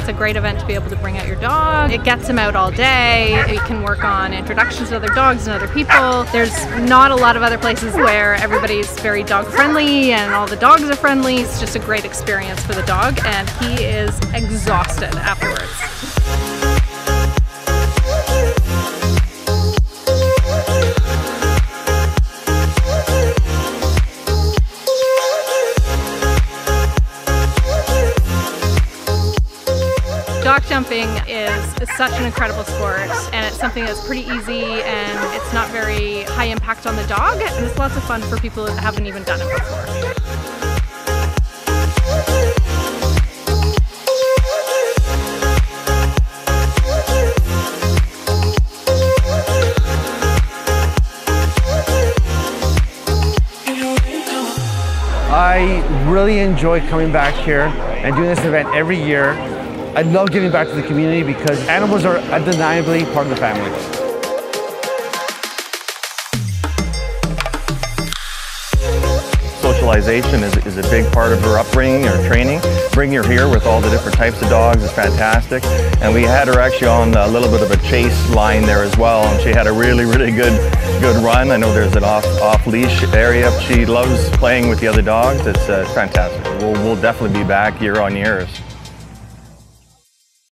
It's a great event to be able to bring out your dog. It gets him out all day. We can work on introductions to other dogs and other people. There's not a lot of other places where everybody's very dog friendly and all the dogs are friendly. It's just a great experience for the dog and he is exhausted afterwards. Dock jumping is such an incredible sport and it's something that's pretty easy and it's not very high impact on the dog and it's lots of fun for people that haven't even done it before. I really enjoy coming back here and doing this event every year. I love giving back to the community because animals are undeniably part of the family. Socialization is, is a big part of her upbringing, or training. Bringing her here with all the different types of dogs is fantastic. And we had her actually on a little bit of a chase line there as well. And she had a really, really good good run. I know there's an off, off leash area. She loves playing with the other dogs. It's uh, fantastic. We'll, we'll definitely be back year on year.